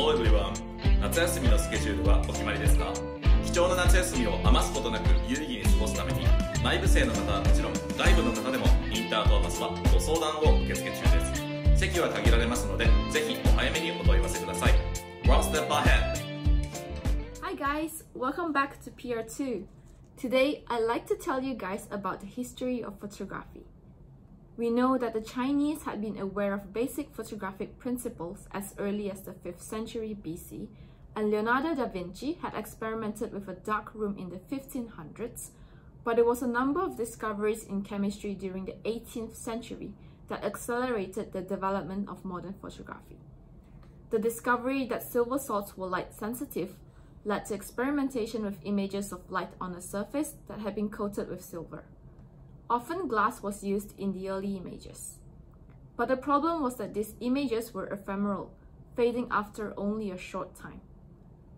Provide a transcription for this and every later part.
Hello everyone 夏休みのスケジュールはお決まりですか？貴重な夏休みを余すことなく有意義に過ごすために内部生の方はもちろん外部の方でもインタートーマスはご相談を受付中です席は限られますのでぜひお早めにお問い合わせください One step ahead Hi guys, welcome back to PR2. Today, I'd like to tell you guys about the history of photography. We know that the Chinese had been aware of basic photographic principles as early as the 5th century BC, and Leonardo da Vinci had experimented with a dark room in the 1500s, but it was a number of discoveries in chemistry during the 18th century that accelerated the development of modern photography. The discovery that silver salts were light sensitive led to experimentation with images of light on a surface that had been coated with silver. Often glass was used in the early images. But the problem was that these images were ephemeral, fading after only a short time.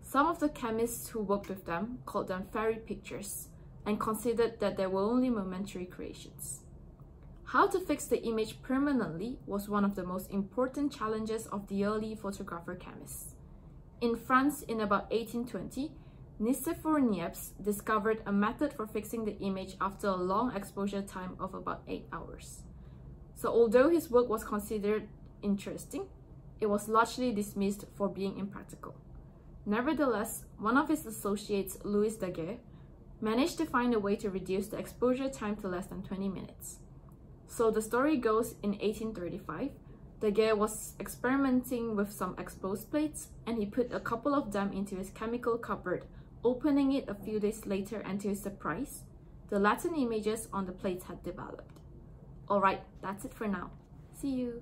Some of the chemists who worked with them called them fairy pictures and considered that they were only momentary creations. How to fix the image permanently was one of the most important challenges of the early photographer chemists. In France in about 1820, Nicephore Niepce discovered a method for fixing the image after a long exposure time of about 8 hours. So although his work was considered interesting, it was largely dismissed for being impractical. Nevertheless, one of his associates, Louis Daguerre, managed to find a way to reduce the exposure time to less than 20 minutes. So the story goes in 1835, Daguerre was experimenting with some exposed plates and he put a couple of them into his chemical cupboard Opening it a few days later and to his surprise, the latent images on the plates had developed. Alright, that's it for now. See you!